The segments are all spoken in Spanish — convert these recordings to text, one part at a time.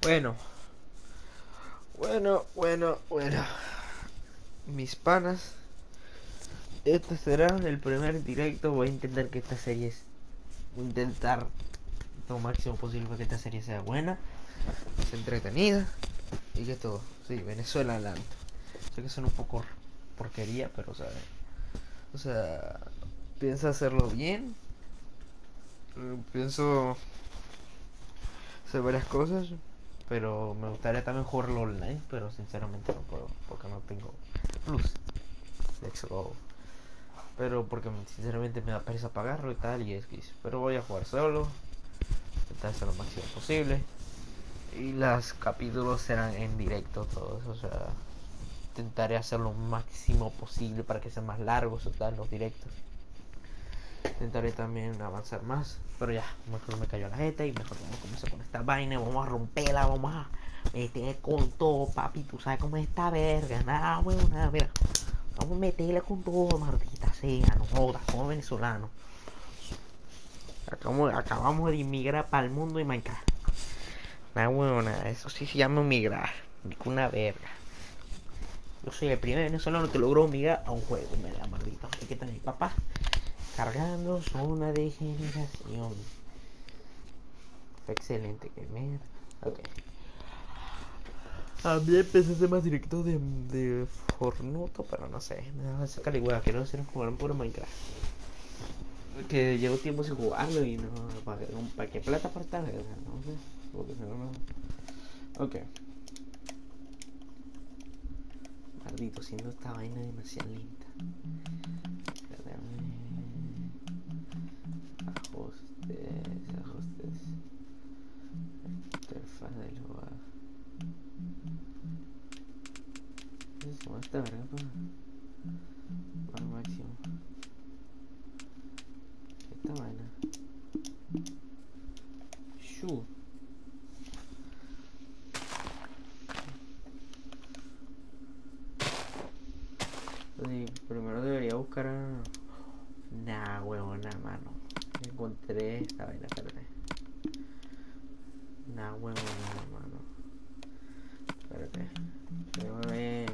Bueno, bueno, bueno, bueno. Mis panas, este será el primer directo. Voy a intentar que esta serie es. Voy a intentar lo máximo posible para que esta serie sea buena, sea entretenida y que todo. Sí, Venezuela Land. Sé que suena un poco porquería, pero o sea, o sea, pienso hacerlo bien. Eh, Pienso hacer varias cosas, pero me gustaría también jugarlo online, pero sinceramente no puedo porque no tengo plus de Xbox. Pero porque sinceramente me da pereza pagarlo y tal y es que pero voy a jugar solo, intentar hacer lo máximo posible. Y los capítulos serán en directo todos, o sea, intentaré hacer lo máximo posible para que sean más largos o los directos. Intentaré también avanzar más, pero ya, mejor me cayó la jeta y mejor vamos a comenzar con esta vaina, vamos a romperla, vamos a meter con todo, papi, tú sabes cómo es esta verga, nada, weón, nada, mira. Vamos a meterle con todo, maldita sea, no jodas, como venezolano. Acabamos, acabamos de inmigrar para el mundo de Minecraft. Nah, weón, eso sí se llama migrar, una verga. Yo soy el primer venezolano que logró migrar a un juego, me da maldito. Aquí está mi papá cargando zona de generación. Fue excelente, que mierda. Ok. A mí empecé a hacer más directo de, de Fornuto, pero no sé, me da esa caligüera, quiero hacer jugar puro Minecraft. Que llevo tiempo sin jugarlo y no, ¿para, para qué plata por tal? No sé. Ok. Maldito, siendo esta vaina demasiado lenta. Ajustes, ajustes. Interfaz del lugar. Esta verga 3, esta vaina, espérate. Nah, huevo, hermano. Espérate. Déjame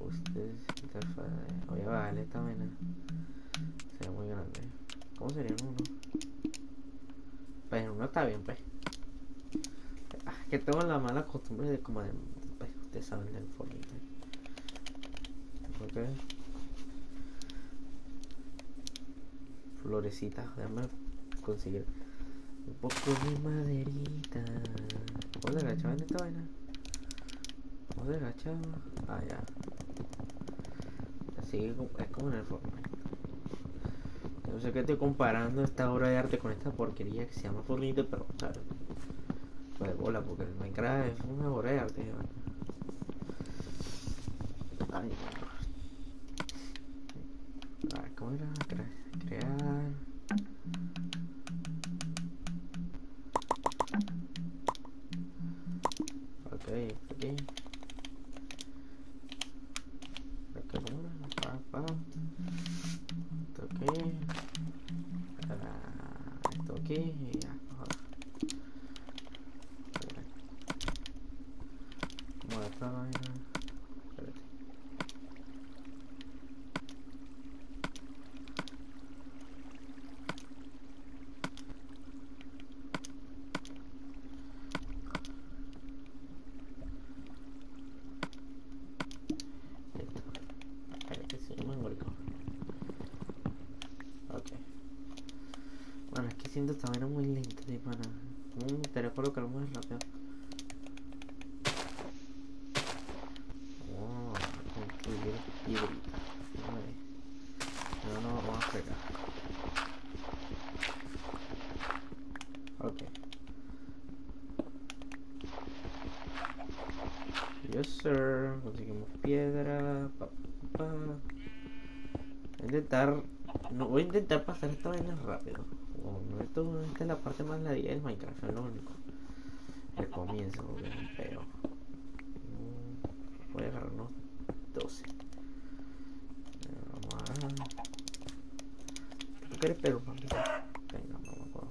Ustedes interfaz. Voy a bajarle esta vaina. Será muy grande. ¿Cómo sería el 1? Pues el 1 está bien, pues. Ah, que tengo la mala costumbre de como de. Pues ustedes saben del Fortnite. ¿eh? ¿Ok? Florecitas, déjame conseguir un poco de maderita. ¿Cómo se agachaba en esta vaina? ¿Cómo se agachaba? Ah, ya. Así es como en el Fortnite. No sé qué estoy comparando esta obra de arte con esta porquería que se llama Fortnite, pero, ¿sabes? Pues bola, porque el Minecraft es una obra de arte a ver, ¿cómo era? Cre- crear. Ok, aquí. Ok, ¿cómo era? Pa, pa. Esto aquí. Ah, esto aquí y ya. ahora. Espérate. ¿Cómo era esta vaina? Espérate. Listo. Espérate, sí, mongólico. Ok. Bueno, es vaina muy lenta, de pana. ¿Cómo me gustaría colocarlo más rápido? Oh, piedrita. No, no, vamos a pegar. Ok. Yes, sir. Conseguimos piedra. Pa. Voy a intentar. No, voy a intentar pasar esta vaina rápido. Como no, esto, esta la parte más ladilla del Minecraft, es lo único. El comienzo, peo. Mm, voy a agarrar unos 12. Vamos a... ¿Tú quieres pelo, maldito? Venga, me acuerdo.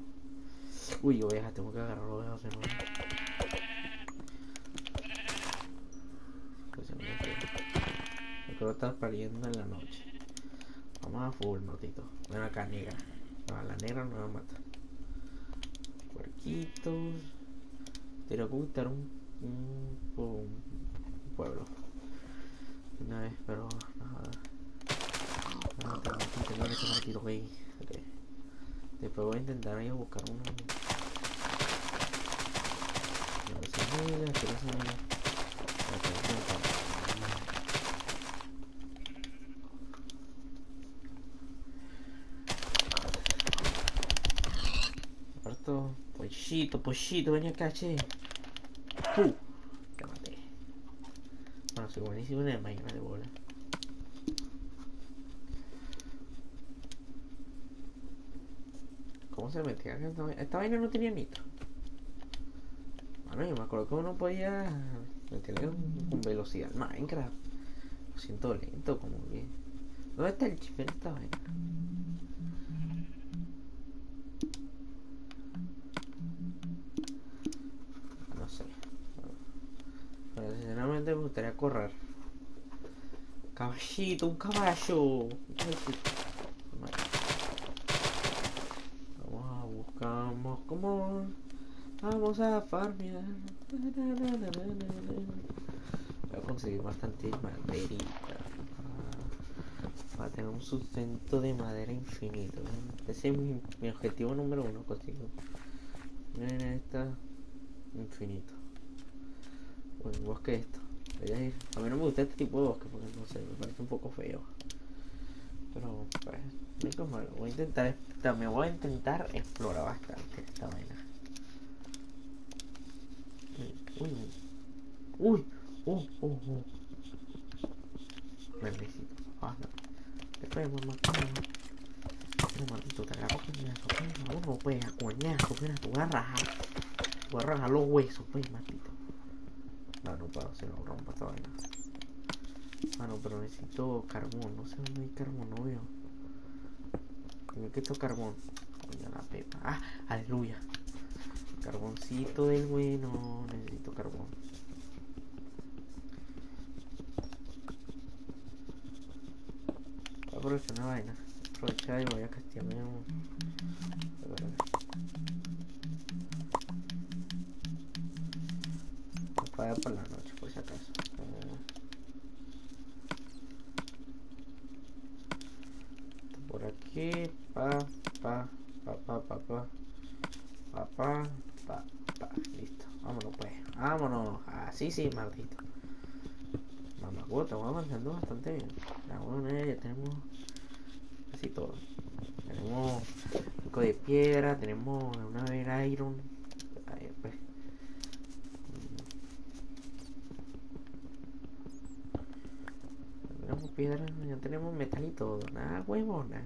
Uy, ovejas, tengo que agarrar ovejas de nuevo. Pues se me fue. Yo creo pariendo en la noche. Vamos a full, maldito. Ven acá, negra. La negra no me va a matar. Puerquitos. Tengo que buscar un, un, pueblo. Una vez, pero nada. No, tengo que tener ese partido, güey. Ok. Después voy a intentar ir a buscar una. No sé, no, quiero saber. Ok, no, no. Aparto. Pollito, pollito, ven acá, che. ¡Uh! Te maté. Bueno, soy buenísimo en el máquina de bola. ¿Cómo se metía? Esta, vaina? esta vaina no tenía nitro. Bueno, yo me acuerdo que uno podía meterle con, con velocidad Minecraft. Lo siento lento, como que. ¿Dónde está el chip en esta vaina? No sé. Pero sinceramente me gustaría correr. Caballito, un caballo. Vamos a buscamos como vamos a farmear. Voy a conseguir bastante maderita para tener un sustento de madera infinito. Ese es mi, objetivo número uno, consigo. Miren esta infinito. Bueno, bosque esto. A mí no me gusta este tipo de bosque porque no sé, me parece un poco feo. Pero pues, no malo. Voy a intentar, también voy a intentar explorar bastante esta vaina. Uy, uy, uy, uh, uh, uh. Verdecito. Ah, no. Después, mamá, Pero maldito, te agarro coñazo, pues, uno, pues, a coñazo, mira, te voy a rajar. Te voy a rajar los huesos, pues, maldito. No, no puedo hacer no rompa esta vaina. Ah, no, pero necesito carbón. No sé dónde hay carbón, no veo. Esto carbón. Coño, la pepa. Ah, aleluya. Carboncito del bueno. Necesito carbón. Voy a aprovechar una vaina. Aprovechar y voy a castigarme. Bastante bien. La buena ya tenemos casi todo. Tenemos un poco de piedra, tenemos una vera iron. Pues. Tenemos piedra, ya tenemos metal y todo. Nada huevona.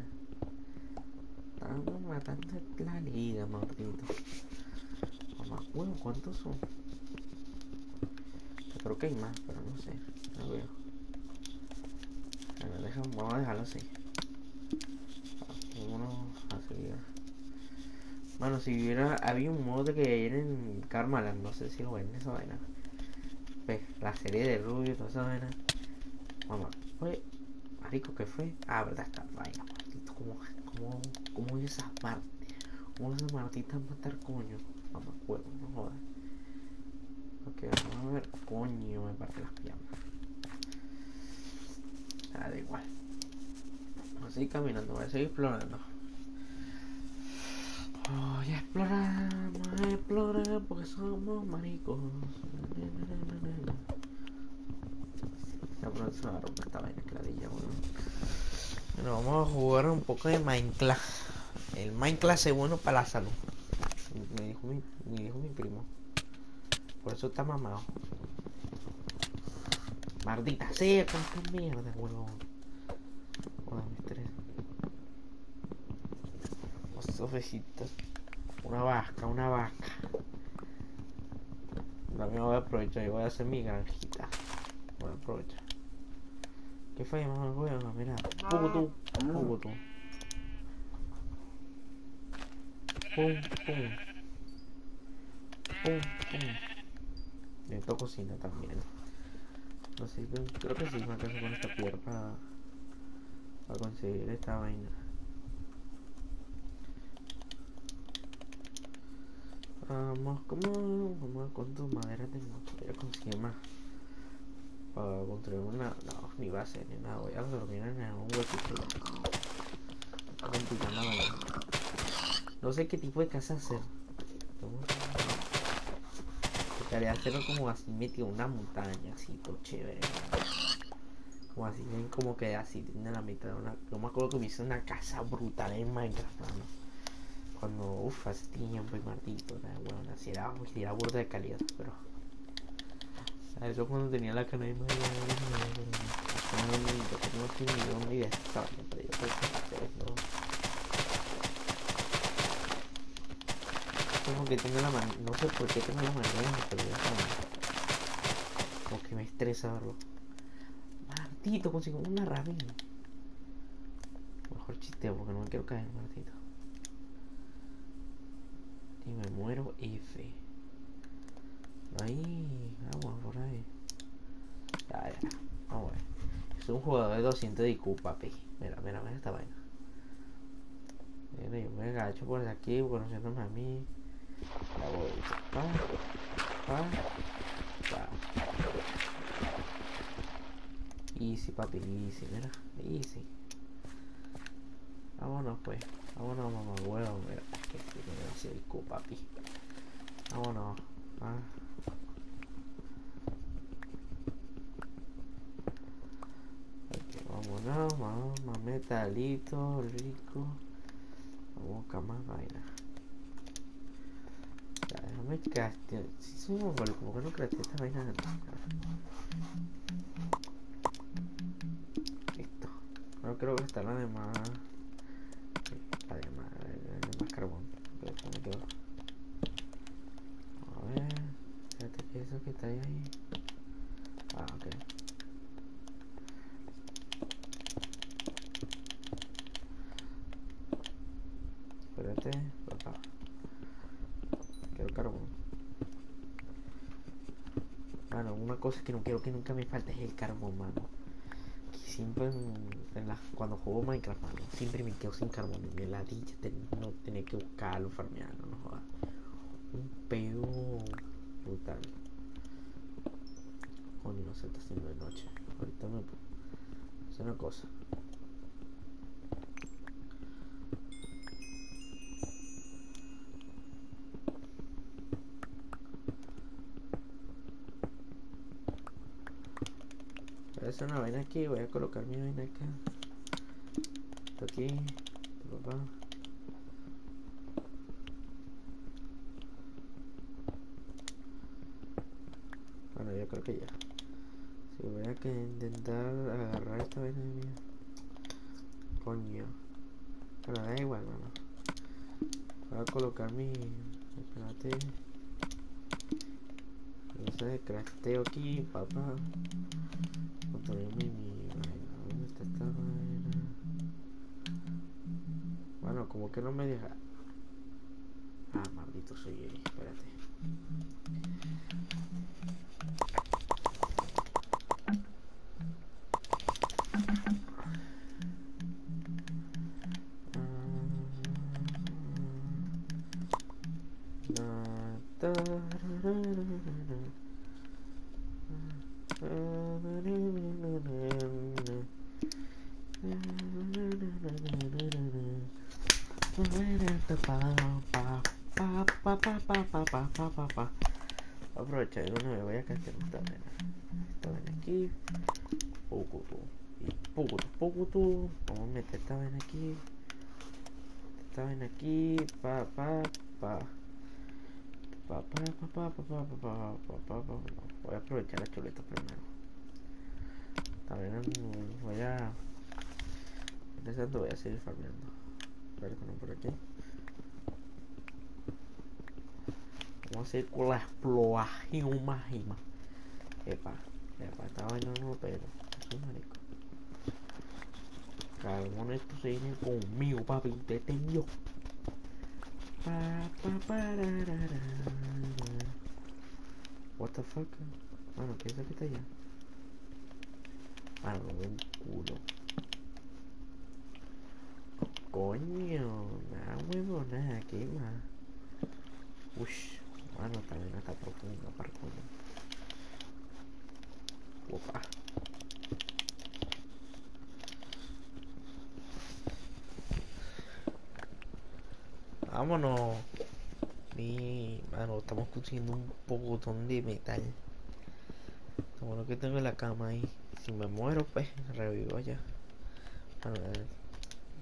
Estamos matando la liga, maldito. Mamá, ¿cuántos son? Creo que hay más, pero no sé. No veo. Vamos a dejarlo así. Bueno, si hubiera, había un modo que era en Karmaland, no sé si lo ven esa vaina. Pues, la serie de Rubio, toda esa vaina. Mamá, oye, marico, ¿qué fue? Ah, verdad, está vaina, como, como, como esas martas, como esas matar coño. Mamá, huevo, no jodas. Ok, vamos a ver, coño, me parte las piernas. Da igual. Voy a seguir caminando, voy a seguir explorando. Voy a explorar, vamos a explorar porque somos maricos. Bueno, vamos a jugar un poco de Minecraft. El Minecraft es bueno para la salud. Me dijo mi, me dijo mi primo. Por eso está mamado. Maldita sea, cuánta mierda, huevón. Joder, me estrés. Los sofecitos. Una vasca, una vaca. También voy a aprovechar y voy a hacer mi granjita. Voy a aprovechar. ¿Qué falla, mamá? Huevo, mira. Pugutu, pugutu. Pum, pum. Pum, pum. Necesito cocina también. No sé, creo que sí me alcanzo con esta piedra para, para conseguir esta vaina. Vamos, como, vamos con tu madera tengo. Voy a conseguir más. Para construir una. No, ni base ni nada. Voy a dormir en un huequito. No sé qué tipo de casa hacer. Tocaría hacerlo como así metido una montaña, así, por chévere. Como así, como que así tiene la mitad de una. Yo me acuerdo que me hice una casa brutal en Minecraft, Cuando, uff, hace tiempo y martito, bueno, así era, era burda de calidad, pero. Eso cuando tenía la cana de Minecraft. Que no. Como que tengo la mano, no sé por qué tengo la mano pero ya Como que me estresa verlo. Martito, consigo una rabia. Mejor chisteo porque no me quiero caer, Martito. Y me muero F. Ahí, vamos por ahí. Ya, ya, vamos. Es un jugador de 200 de IQ, papi. Mira, mira, mira esta vaina. Mira, yo me agacho por aquí, conociéndome a mí. La bolsa. Pa, pa, pa. Easy, papi, easy, mira. Easy. Vámonos, pues. Vámonos, mamá, huevo. Mira, es que que ser el papi. Vámonos. Ah. vámonos, vamos, más metalito, rico. Vamos a más vaina. Me creaste. Si soy un gol, como que no creaste esta vaina Listo. No creo que está la de más. La de más, la carbón. A ver. Fíjate que eso que está ahí. ahí. Ah, ok. Espérate, papá carbón. Bueno, una cosa que no quiero que nunca me falte es el carbón, mano. Que siempre cuando juego Minecraft, mano, siempre me quedo sin carbón. Me la dicha no tener que buscarlo, farmearlo, no jodas. Un pedo brutal. Coño, no se está haciendo de noche. Ahorita me... Es una cosa. Una vaina aquí, voy a colocar mi vaina acá. Esto aquí, papá. Como que no me deja. Ah, maldito soy yo. Espérate. Voy a aprovechar las chuletas primero. También voy a. Pensando, voy a seguir farmeando. Ver con por aquí. Vamos a seguir con la exploración mágica. Epa, epa, esta vaina no pero. Aquí marico. Calmón, esto se viene conmigo, papi. Detenido. Pa, pa, pa, ra, ra. What the fuck? Mano, ¿qué es eso que está allá? Mano, un culo. Coño, nada huevo, nada, ¿qué más? Ush, mano, también está profunda para coño. Opa. Vámonos. Mi mano, estamos consiguiendo un pocotón de metal. Lo bueno que tengo en la cama ahí. Si me muero, pues revivo allá. Bueno,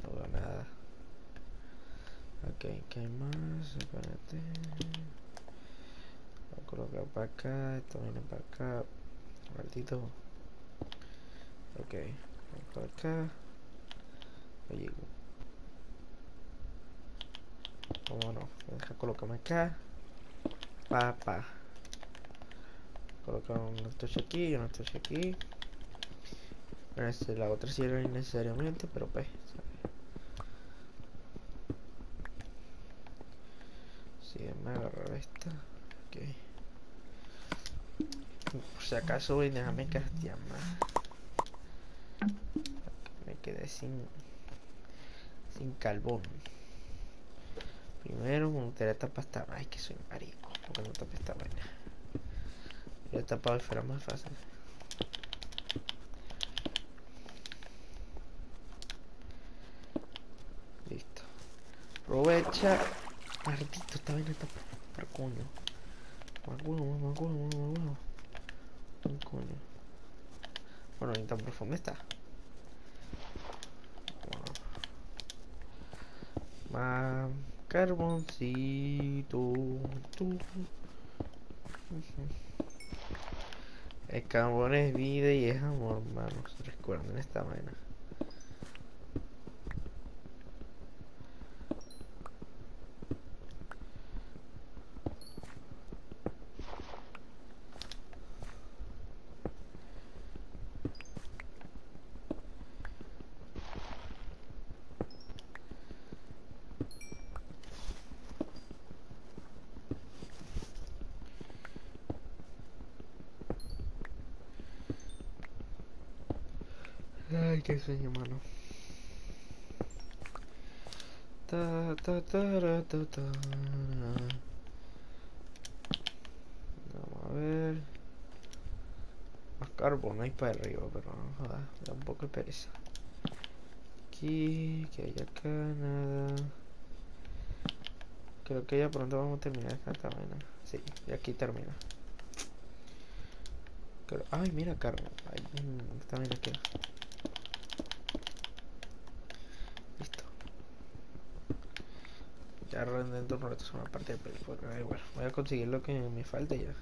no veo nada. Ok, ¿qué hay más? Espérate. Voy a colocar para acá. Esto viene para acá. Maldito. Ok, para acá. ¿Cómo no? Deja colocarme acá. Pa, pa. Colocar un estuche aquí y un estuche aquí. Este, la otra sirve innecesariamente, pero pues. Si sí, me agarrar esta. Ok. Por si acaso voy, déjame castear más. Me quedé sin. Sin carbón. Primero me gustaría tapar esta. Ay, que soy marico. Porque no tapé esta vaina. Yo tapado y fuera más fácil. Listo. Aprovecha. Maldito, esta vaina está por coño. Más huevo, más huevo, más huevo. Un coño. Bueno, ni tan profundo está. Más carboncito. Tú. El carbón es vida y es amor, hermanos. Recuerden esta vaina. Sueño, mano. Ta, ta, ta. Vamos a ver. Más carbón hay para arriba, pero no joda, me da un poco de pereza. Aquí, que hay acá, nada. Creo que ya pronto vamos a terminar esta vaina. Sí, y aquí termina. Ay, mira, carbón. Ay, esta vaina queda. Ya dentro de es una parte de película, igual. Voy a conseguir lo que me falta ya.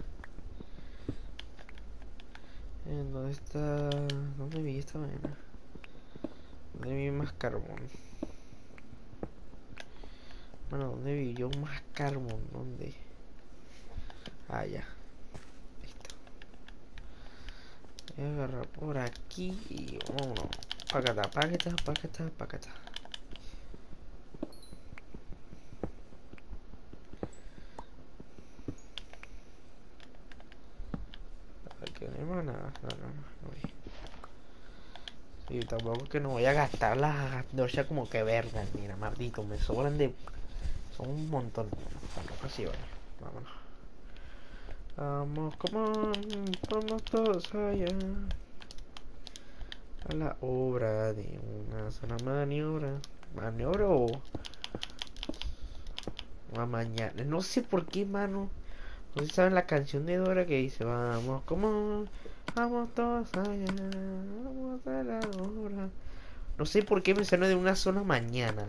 ¿En dónde está? ¿Dónde vi esta vaina? ¿Dónde vi más carbón? Bueno, ¿dónde vi yo más carbón? ¿Dónde? Ah, ya. Listo. Voy a agarrar por aquí y vámonos. Pacata, pacata, pacata, pacata. Tampoco que no voy a gastar las doshas como que verdes, mira, maldito, me sobran de. Son un montón. Así, vale. Vámonos. Vamos, como vamos todos allá. A la obra de una sola maniobra. ¿Maniobra o.? A mañana. No sé por qué, mano. No sé saben la canción de Dora que dice: Vamos, como. Vamos todos allá, vamos a la hora. No sé por qué me suena de una sola mañana,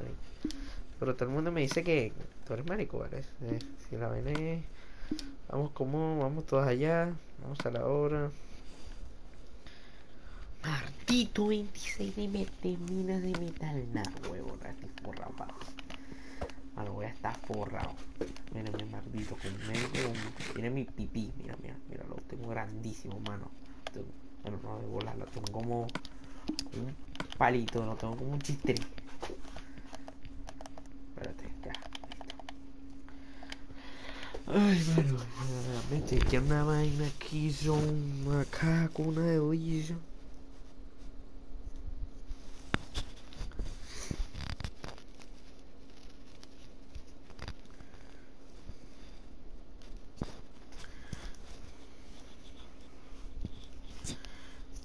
pero todo el mundo me dice que tú eres marico, ¿vale? Eh, si la ven es, vamos como, vamos todos allá, vamos a la hora. Martito 26 de minas de metal, nada, huevo, estoy forrado, Bueno, voy a estar forrado. Mírenme, maldito, con medio, tiene mi pipí, mira, mira, mira, lo tengo grandísimo, mano Bueno, no de bola, lo tengo como un palito, lo tengo como un chistri. Espérate, ya. Ay, bueno, me chequeé una vaina aquí, son acá con una de bolillo.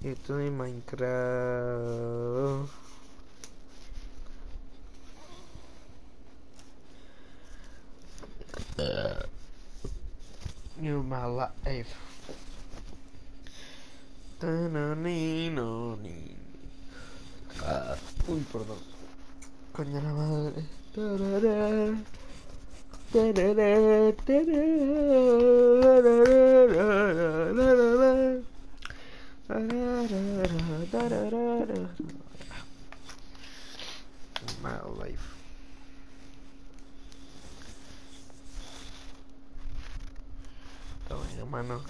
Esto de Minecraft. New my life. Uy, perdón. Coño la madre. Tarara. Tarara, tarara. My life. Está bien, hermano.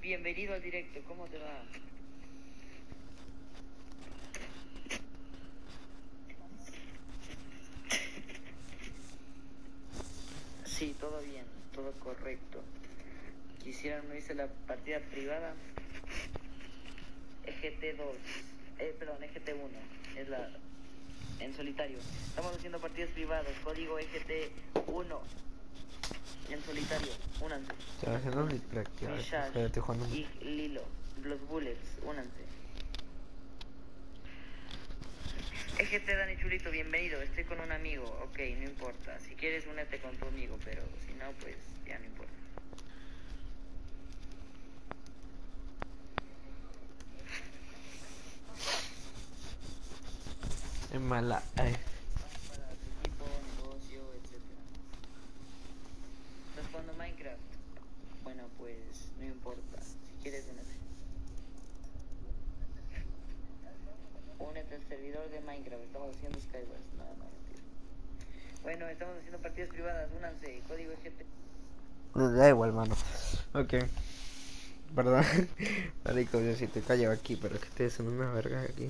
Bienvenido al directo. ¿Cómo te va? Sí, todo bien, todo correcto. Quisieran unirse a la partida privada. EGT2, eh, perdón, EGT1, es la en solitario. Estamos haciendo partidas privadas, código EGT1 en solitario, únanse. Estoy haciendo mi práctica. Mishash Espérate, jugando. y Lilo, los Bullets, únanse. EGT Dani Chulito, bienvenido, estoy con un amigo, ok, no importa. Si quieres únete con tu amigo, pero si no, pues ya no importa. Es mala. Ay. para tu equipo, negocio, etc. ¿Estás jugando Minecraft? Bueno, pues no importa. Si quieres, únete. Únete al servidor de Minecraft. Estamos haciendo Skywars. Nada más. mentira. Bueno, estamos haciendo partidas privadas. Únanse. Código EGT. Da igual, mano. Ok. Perdón. Marico, yo sí te callo aquí, pero es que estoy haciendo unas vergas aquí.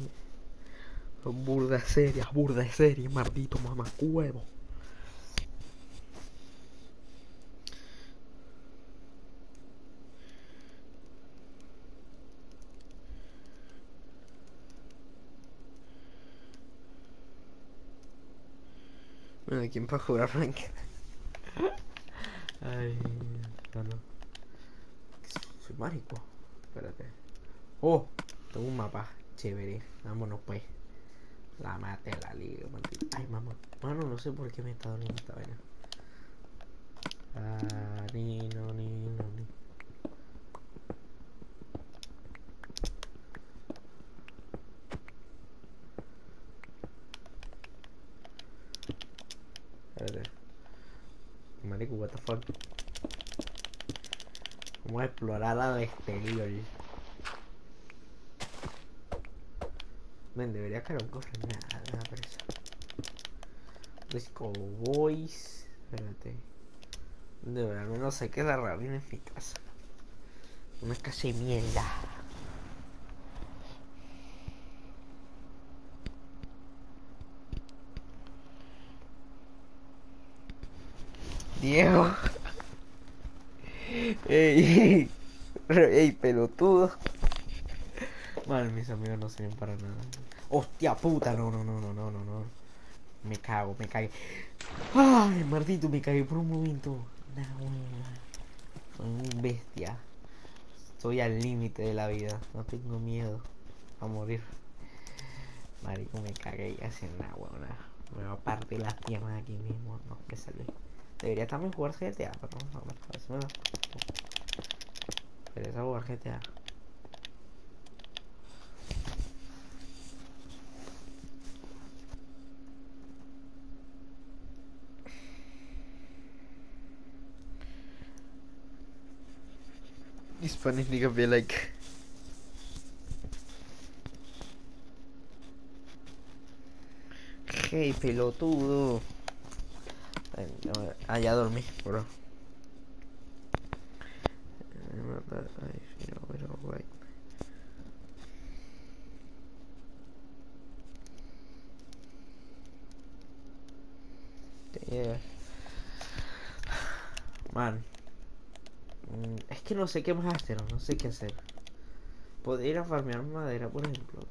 Son burdas serias, burdas serias, maldito mamacuevo. Bueno, ¿quién para jugar Minecraft? Ay, no, no. Soy marico. Espérate. Oh, tengo un mapa chévere. Vámonos pues. La mate, la liga, maldita. Ay, mamá. Mano, no sé por qué me está doliendo esta vaina. Ah, ni, no, ni, no, ni. Marico, what the fuck. Vamos a explorar al exterior. Men, debería caer un cofre. Nada. Let's go, boys. Espérate. De verdad, menos sé que la rabina en mi casa. Una casa de mierda. Diego. Ey, ey, pelotudo. Mal, mis amigos no sirven para nada. Hostia puta, no, no, no, no, no, no, no. Me cago, me cagué. Ay, maldito, me cagué por un momento. Soy un bestia. Estoy al límite de la vida. No tengo miedo a morir. Marico, me cagué y así nada. Me va a partir las piernas aquí mismo. No, me salvé. Debería también jugar GTA, pero no, no, me parece. pereza jugar GTA. Spanish nigga be like Hey pelotudo No, Ah, dormí, bro. Man. Mm, Es que no sé qué más hacer, no sé qué hacer. Podría ir a farmear madera, por ejemplo.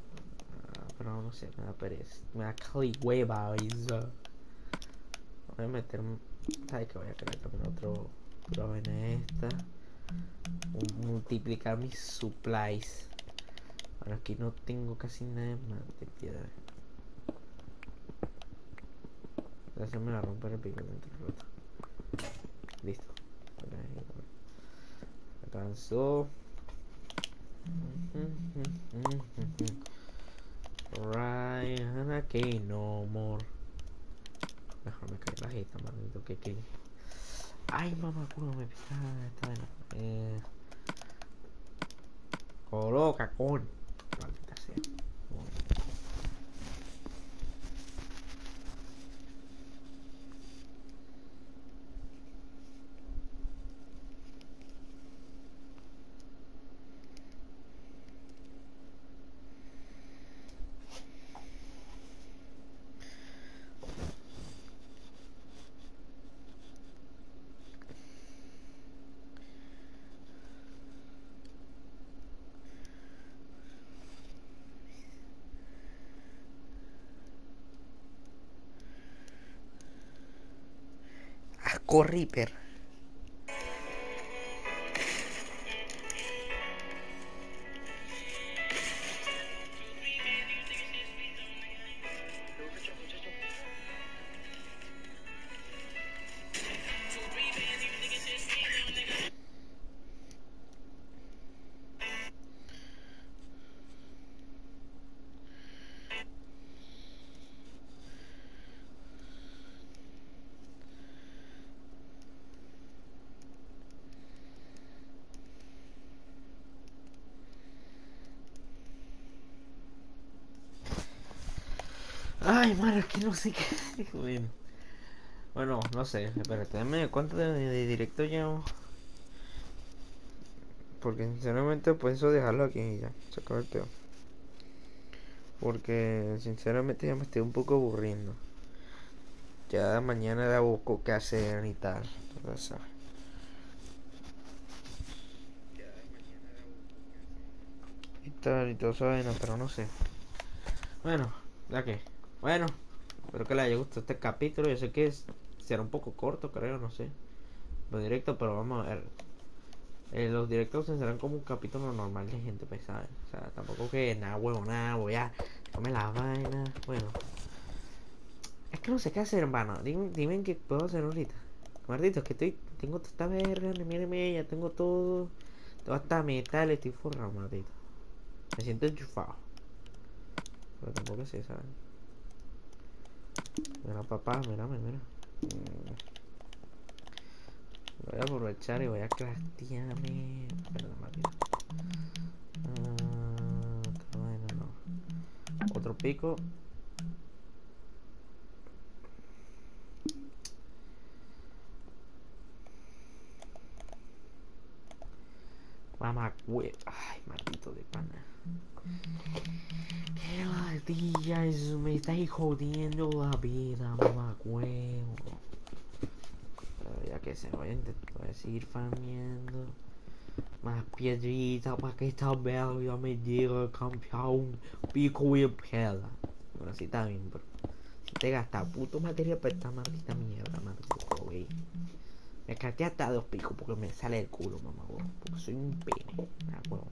Ah, Pero no sé, me da pereza. Me da cali hueva eso. Voy a meter. ¿Sabes que voy a crear también otro. Otra vaina esta. Mu- Multiplicar mis supplies. Ahora aquí no tengo casi nada más de piedra. Ya me va a romper el del rato. Listo. Alcanzó. Right, and aquí no more. Mejor me cae la jeta, maldito que que. Ay, mamá, culo, me pica esta vena. Eh. Coloca, con. Maldita sea. Asco Ay, mano, que no sé qué. Bueno, bueno no sé. Espérate, dame cuánto de, directo llevo. Porque sinceramente pienso dejarlo aquí y ya. Se acabó el tema. Porque sinceramente ya me estoy un poco aburriendo. Ya mañana la busco qué hacer y tal. Entonces, y tal y todo eso pero no sé. Bueno, ya que. Bueno, espero que les haya gustado este capítulo. Yo sé que es- será un poco corto, creo, no sé. Lo directo, pero vamos a ver. Eh, los directos serán como un capítulo normal de gente pesada. O sea, tampoco que nada huevo, nada, voy a comer la vaina. Bueno, es que no sé qué hacer, hermano. Dime, dime qué puedo hacer ahorita. Maldito, es que estoy, tengo toda esta verga, míreme, ya tengo todo. Toda esta metal, estoy forrado, maldito. Me siento enchufado. Pero tampoco sé, ¿sabes? Mira, papá, mírame, mira. Mm. Voy a aprovechar y voy a craftearme. Perdón, maldito. Ah, otra vaina, no. Otro pico. Mamá, Ay, maldito de pana. Qué ladilla, eso me estáis jodiendo la vida, mamá, huevo. Pero ya que se voy a intentar, voy a seguir farmeando. Más piedritas para que esta verga me diga campeón. Pico y pela. Bueno, así está bien, bro. Si te gasta puto material para esta maldita mierda, maldito, güey. Me casté hasta dos picos porque me sale el culo, mamá. Porque soy un pene, ah, huevo.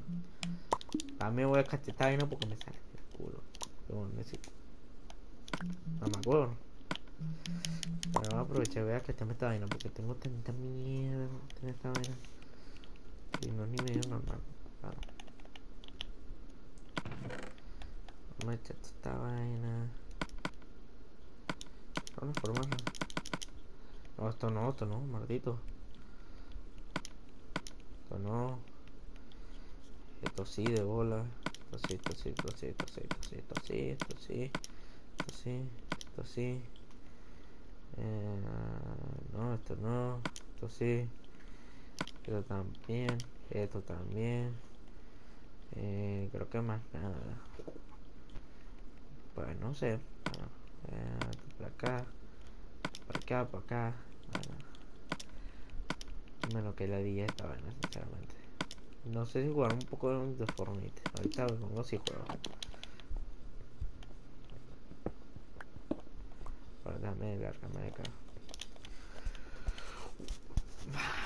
También voy a castar esta vaina porque me sale el culo. Pero bueno, necesito. Mamá, huevo. Pero voy a aprovechar, voy a castarme esta vaina porque tengo tanta mierda en esta vaina. Sí, no es ni medio normal. Claro. Vamos a echar esta vaina. Vamos a formarla. No, esto no, esto no, maldito. Esto no. Esto sí, de bola. Esto sí, esto sí, esto sí, esto sí, esto sí, esto sí, esto sí, esto sí, esto sí. Eh, no, esto no, esto sí. Esto también, esto también. Eh, creo que más nada. Pues no sé. Eh, por acá, por acá, por acá. Bueno. Menos que la día esta sinceramente. No sé si jugar un poco de Fortnite. Ahorita me pongo si juego. Déjame de acá.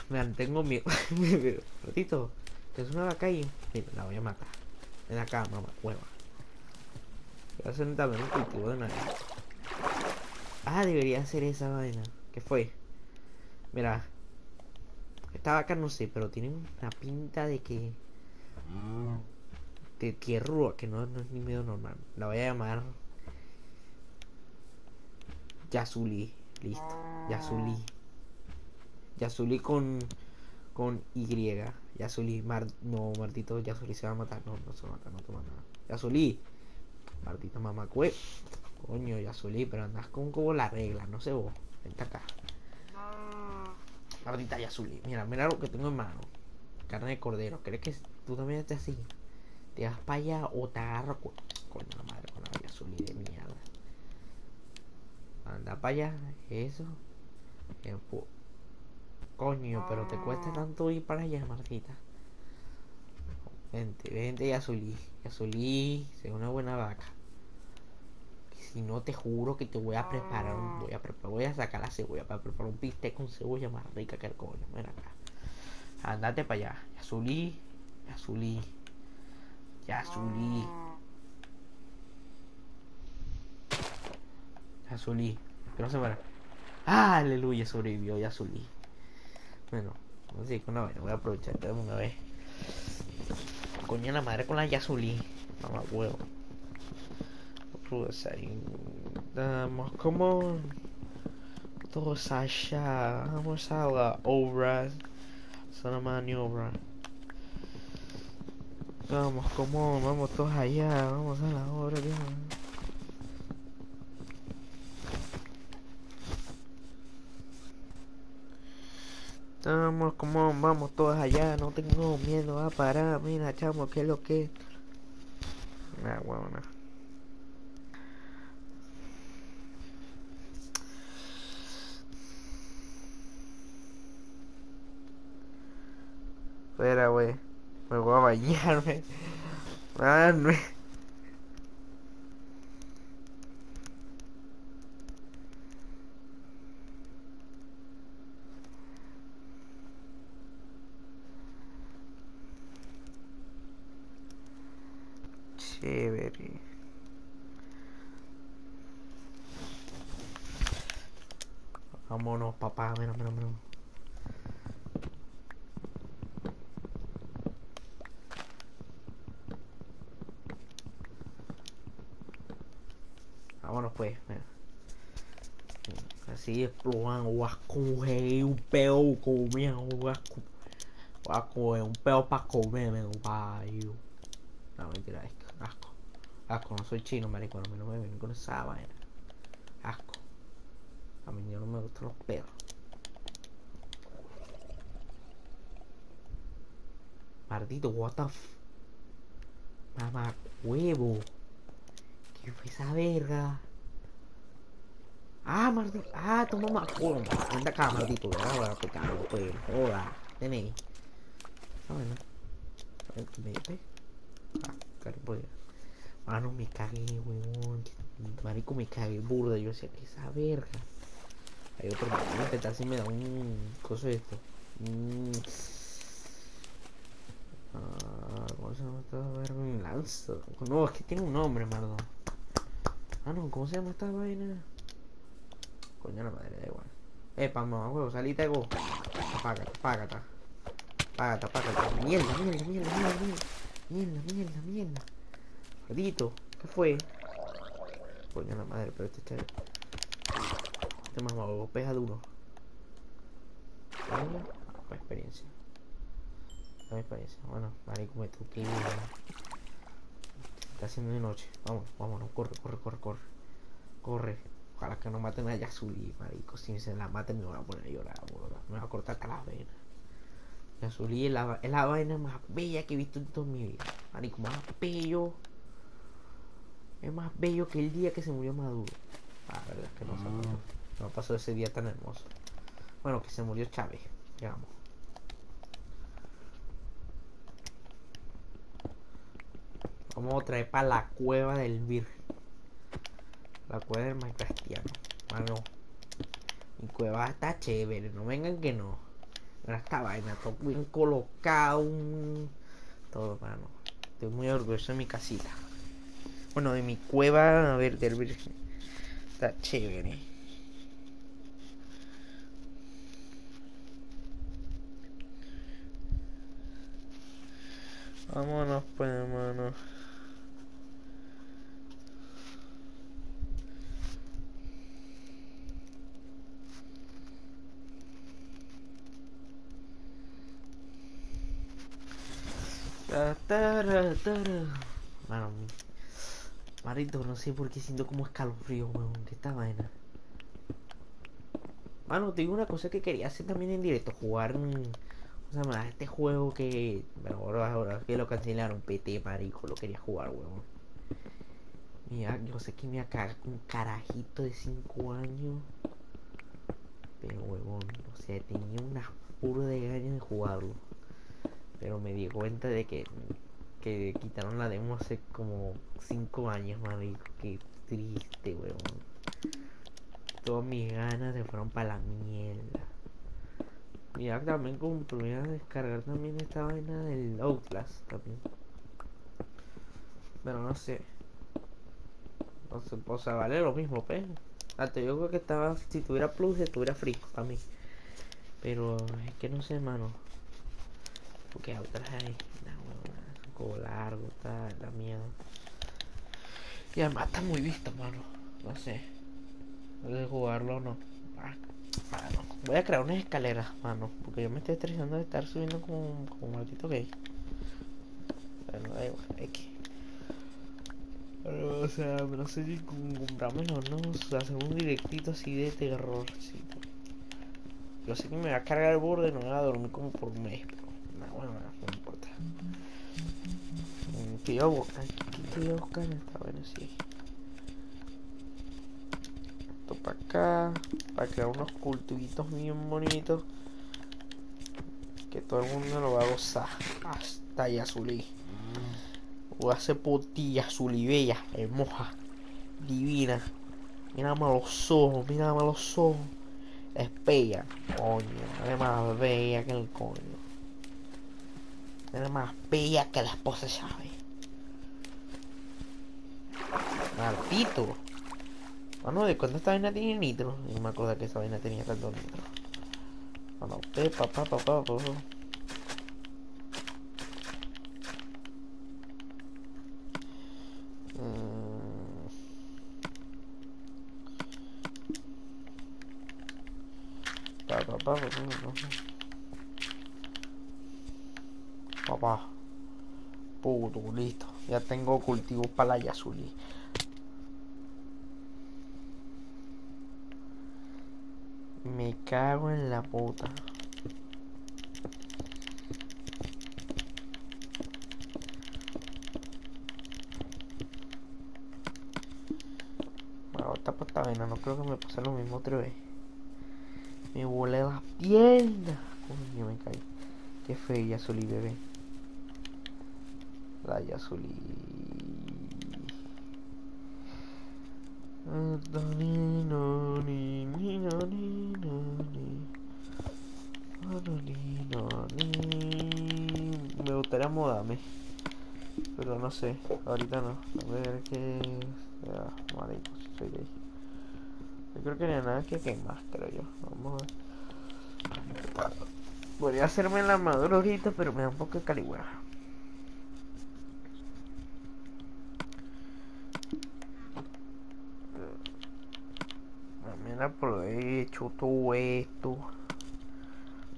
Me tengo miedo. Ratito, que es una vaca ahí. Mira, la voy a matar. En cama, mamá, hueva. Voy a hacer también un cultivo de nada. Ah, debería hacer esa vaina. ¿Qué fue? Mira. Esta vaca no sé, pero tiene una pinta de que. De tierra, que no, no es ni medio normal. La voy a llamar. Yasuli. Listo. Yasuli. Yasuli con. Con Y. Yasuli. Mar, no, Martito. Yasuli se va a matar. No, no se va a matar. No toma nada. Yasuli. Martito mamacue. Coño, Yasuli. Pero andas con como la regla. No sé vos. Vente acá. Martita Yasuli. Mira, mira lo que tengo en mano. Carne de cordero. ¿Crees que tú también estés así? Te vas para allá o te agarro. Coño, la madre con la Yasuli de mierda. Anda para allá. Eso. Coño, pero te cuesta tanto ir para allá, Martita. Vente, vente, Yazuli. Yazuli, sé una buena vaca. Si no, te juro que te voy a preparar un, voy a preparar, voy a sacar la cebolla para preparar un bistec con cebolla más rica que el coño. Ven acá. Andate para allá. Yazuli, Yazuli. Yazuli. Yazuli. Que no se muera. ¡Ah, aleluya! Sobrevivió Yazuli. Bueno, así que una vez, voy a aprovechar de una vez. Coño la madre con la Yazuli. Mamá huevo. Vamos como todos allá. Vamos a la obra. Son una maniobra. Vamos, como vamos todos allá. Vamos a la obra. Dios. Vamos, como vamos todos allá, no tengo miedo a parar, mira chamo, que es lo que... Nah. Espera, wey. Me voy a bañarme. Ah, no. Chévere. Vámonos, papá. Mira, mira, mira. Luan, o arco-rei, o eh, pé comer, o arco... O arco é um pé pra comer, meu pai. Não, mentira, arco. Arco, não sou chino, marico, no me ven con esa vaina. Arco. A mí no me gustan los perros. Maldito, what the f... Mamá, huevo. ¿Qué fue esa verga? Ah, maldito. Ah, toma más huevo. Vente acá, maldito. Ahora, pues. Joda. Ven ahí. Ah, bueno. A ver, ¿qué me ve? Ah, cariño. Mano, me cagué, weón. Marico, me cagué burda. Yo decía que esa verga. Hay otro. Voy a intentar si me da un coso esto. Mm. Ah, ¿Cómo se llama esta verga? Un lanza. No, es que tiene un nombre, mano. Ah, no, ¿cómo se llama esta vaina? Coño, la madre, da igual. Epa, mamá, huevo, salite, go. Apaga, apágata. Págata, págata. Mierda, mierda, mierda, mierda, mierda. Mierda, mierda, mierda. Jodito, ¿qué fue? Coño la madre, pero este chévere. Este más mago, pega duro. Bueno, para experiencia. Para experiencia. Bueno, marico, me toqué. Está haciendo de noche. Vamos, vámonos, corre, corre, corre, corre. Corre. Ojalá que no maten a Yasuli, marico. Si se la maten me voy a poner a llorar, boludo. Me va a cortar hasta las venas. Yasuli es la, es la vaina más bella que he visto en toda mi vida. Marico, más bello. Es más bello que el día que se murió Maduro. Ah, verdad es que no se pasó. No pasó ese día tan hermoso. Bueno, que se murió Chávez. Digamos. Vamos a traer para la cueva del Virgen. La cueva del Minecraftiano. Mano. Mi cueva está chévere. No vengan que no. Mira esta vaina. Todo bien colocado. Todo, mano. Estoy muy orgulloso de mi casita. Bueno, de mi cueva. A ver, del Virgen. Está chévere. Vámonos, pues, hermano. Mi- Marito, no sé por qué siento como escalofrío, weón. Que esta vaina. Mano, te digo una cosa que quería hacer también en directo. Jugar. O sea, este juego que. Bueno, ahora, ahora que lo cancelaron. PT, marico. Lo quería jugar, weón. Mira, yo sé que me acá un carajito de 5 años. Pero, huevón, o sea, tenía una pura de ganas de jugarlo. Pero me di cuenta de que, que quitaron la demo hace como 5 años, marico. Qué triste, huevón. Todas mis ganas se fueron para la mierda. Mira, también compré a descargar también esta vaina del Outlast también. Pero no sé. No sé, o sea, vale lo mismo, pues. Hasta yo creo que estaba, si tuviera plus, estuviera free para mí. Pero es que no sé, mano. Porque Outlast ahí, la huevona, poco largo, está la mierda. Y además está muy visto, mano. No sé. De jugarlo o no. Ah, mano. Voy a crear unas escaleras, mano. Porque yo me estoy estresando de estar subiendo como, como un maldito gay. Bueno, da igual, X. Pero, o sea, no sé si com- comprármelo o no. O hacer un directito así de terrorcito. Yo sé que me va a cargar el borde no me va a dormir como por un mes. Mm, ¿Qué iba a buscar? ¿Qué iba a buscar? Está bueno, sí. Esto para acá. Para crear unos cultivitos bien bonitos. Que todo el mundo lo va a gozar. Hasta Yazulí. O hace potilla, bella, hermosa, divina. Mírame a los ojos, mírame a los ojos. Es bella, coño. Es más bella que el coño. Es más bella que la esposa sabe. Maldito. Bueno, ¿de cuándo esta vaina tiene nitro? No me acuerdo que esa vaina tenía tanto nitro. Bueno, pepa, pa, pa, pa, pa. Mm. Pa, pa, pa, pa, pa, pa. Papá. Puto, listo. Ya tengo cultivos para la Yasuli. Me cago en la puta. Bueno, ahorita por esta vaina, no creo que me pase lo mismo otra vez. Me volé las piernas. Coño, me caí. Qué feo, Yasuli, bebé. La Yasuli. Ni, Pero no sé, ahorita no. A ver qué. Ya, marico, soy gay. Yo creo que no hay nada que quemar, creo yo. Vamos a ver. Podría hacerme la armadura ahorita, pero me da un poco de caligüeja. También aprovecho todo esto.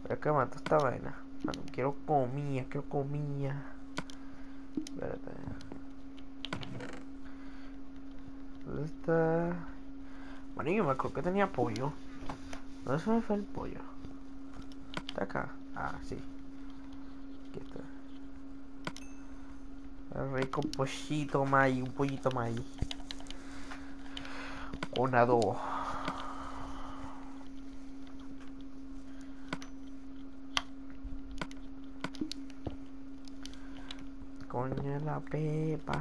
Voy a que mato esta vaina. Quiero comida, quiero comida. Espérate. ¿Dónde está? Bueno, yo me acuerdo que tenía pollo. ¿Dónde se me fue el pollo? Está acá. Ah, sí. Aquí está. El rico pollito maíz, un pollito maíz. Con adobo. La pepa.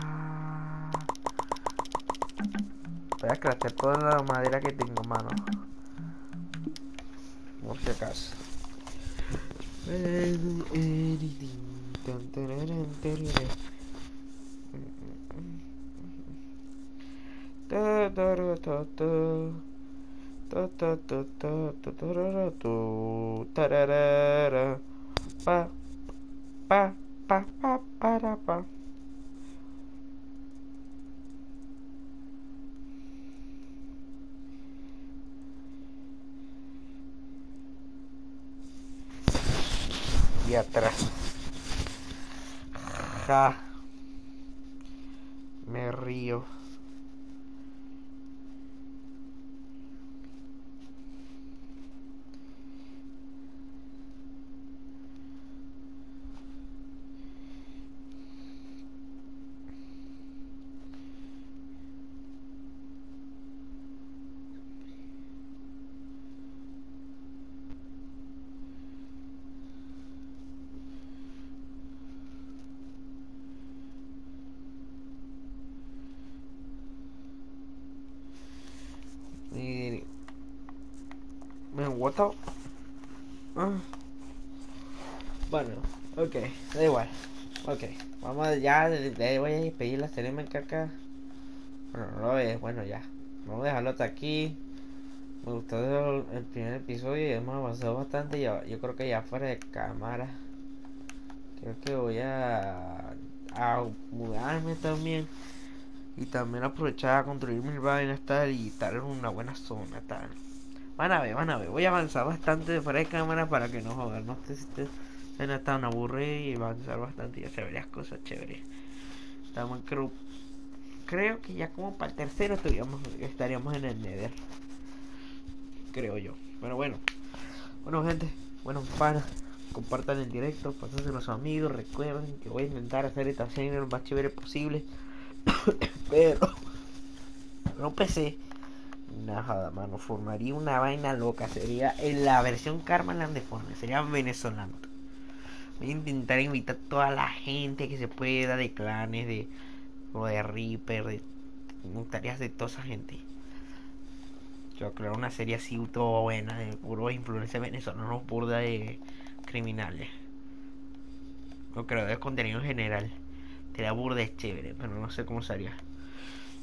Voy a craftear toda la madera que tengo, mano. Por si acaso. Pa, pa, pa, pa, para, pa. Y atrás. Ja. Me río. Y... Me what the- Ah. Bueno, ok, da igual. Ok, vamos a- ya, voy a despedir la serie acá. Bueno, no lo bueno ya. Vamos a dejarlo hasta aquí. Me gustó el, primer episodio hemos avanzado bastante. Yo, yo creo que ya fuera de cámara. Creo que voy a, mudarme también. Y también aprovechar a construir mis vainas tal y estar en una buena zona tal. Van a ver, van a ver. Voy a avanzar bastante fuera de cámara para que no jodan. No sé si te suena tan aburrido y avanzar bastante y hacer varias cosas chéveres. Estamos creo, creo que ya como para el tercero estaríamos, estaríamos en el Nether. Creo yo. Pero bueno. Bueno gente, bueno para compartan el directo, pásenselo a sus amigos, recuerden que voy a intentar hacer esta serie lo más chévere posible. Pero no PC. Nada, mano. Formaría una vaina loca. Sería en la versión Carmaland de Fortnite. Sería venezolano. Voy a intentar invitar a toda la gente que se pueda de clanes, de, de Reaper, de. Gustaría de toda esa gente. Yo creo una serie así todo buena, de puro influencia venezolanos, burda de criminales. Lo creo de contenido en general. Sería burda es chévere, pero no sé cómo sería.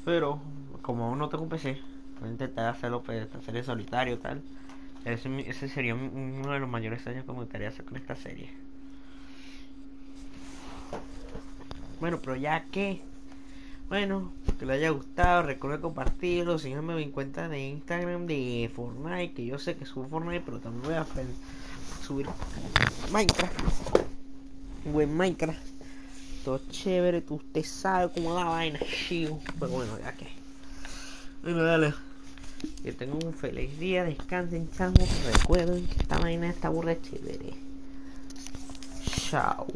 Pero, como aún no tengo un PC, voy a intentar hacerlo, pues, hacer solitario tal. Ese, ese sería uno de los mayores sueños que me gustaría hacer con esta serie. Bueno, pero ya que, bueno, que les haya gustado, recuerden compartirlo, síganme en cuenta de Instagram de Fortnite, que yo sé que subo Fortnite, pero también voy a subir Minecraft. Buen Minecraft todo chévere, tú usted sabe cómo la vaina, chivo. Pero bueno, ya que. Bueno, dale. Que tengan un feliz día, descansen, chamos. Recuerden que esta vaina está burda chévere. Chao.